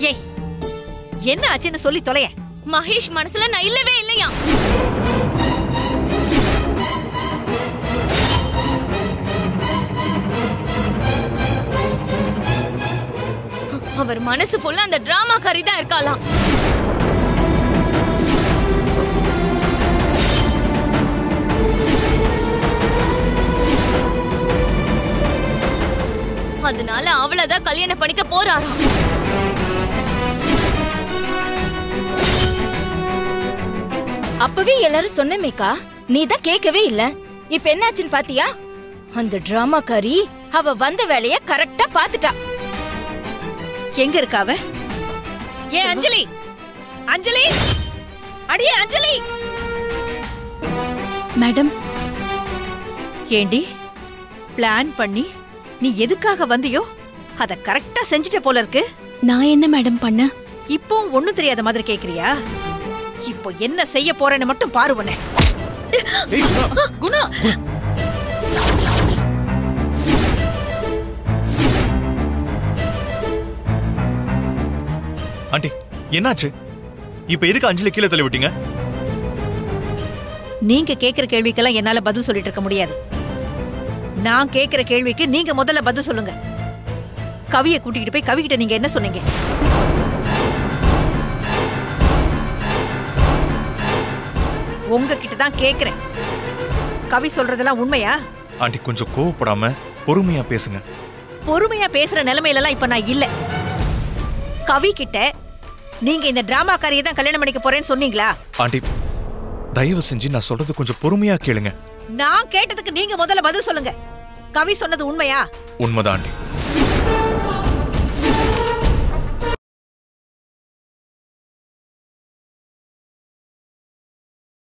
ஏய் என்ன ஆச்சுன்னு சொல்லி தொலைய. மகேஷ் மனசுல நான் இல்லவே இல்லையா? அவர் மனசு ஃபுல்லா அந்த டிராமா கறி தான் இருக்காளாம். அதனால அவளதான் கல்யாணம் பண்ணிக்க போறாராம். அப்பவே எல்லாரும் சொன்னமேக்கா. நீ தான் கேட்கவே இல்ல. இப்ப என்னாச்சுன்னு பாத்தியா? அந்த டிராமாக்காரி அவ வந்த வேலைய கரெக்டா பாத்துட்டா. எங்க இருக்கா அவ? ஏ அஞ்சலி! அஞ்சலி! அடியே அஞ்சலி! மேடம். ஏண்டி பிளான் பண்ணி நீ எதுக்காக வந்தியோ அத கரெக்டா செஞ்சுட்ட போல இருக்கு. நான் என்ன மேடம் பண்ண? இப்போ ஒண்ணும் தெரியாத மாதிரி கேக்குறியா? இப்போ என்ன செய்ய போறேன்னு மட்டும் பாரு உன்னை. குணா. ஆண்டி என்னாச்சு? இப்ப எதுக்கு அஞ்சலி கீழே தள்ளி விட்டீங்க? நீங்க கேக்குற கேள்விக்கெல்லாம் என்னால பதில் சொல்லிட்டு இருக்க முடியாது. நான் கேக்குற கேள்விக்கு நீங்க முதல்ல பதில் சொல்லுங்க. கவியை கூட்டிக்கிட்டு போய் கவிகிட்ட நீங்க என்ன சொன்னீங்க? உங்ககிட்ட தான் கேக்குறேன். கவி சொல்றதெல்லாம் உண்மையா? ஆண்டி கொஞ்சம் கோவப்படாம பொறுமையா பேசுங்க. பொறுமையா பேசுற நிலைமையில எல்லாம் இப்ப நான் இல்ல. கவி கிட்ட நீங்க இந்த டிராமாக்காரியை தான் கல்யாணம் பண்ணிக்க போறேன்னு சொன்னீங்களா? ஆண்டி தயவு செஞ்சு நான் சொல்றது கொஞ்சம் பொறுமையா கேளுங்க. நான் கேட்டதுக்கு நீங்க முதல்ல பதில் சொல்லுங்க. கவி சொன்னது உண்மையா? உண்மைதான் ஆண்டி.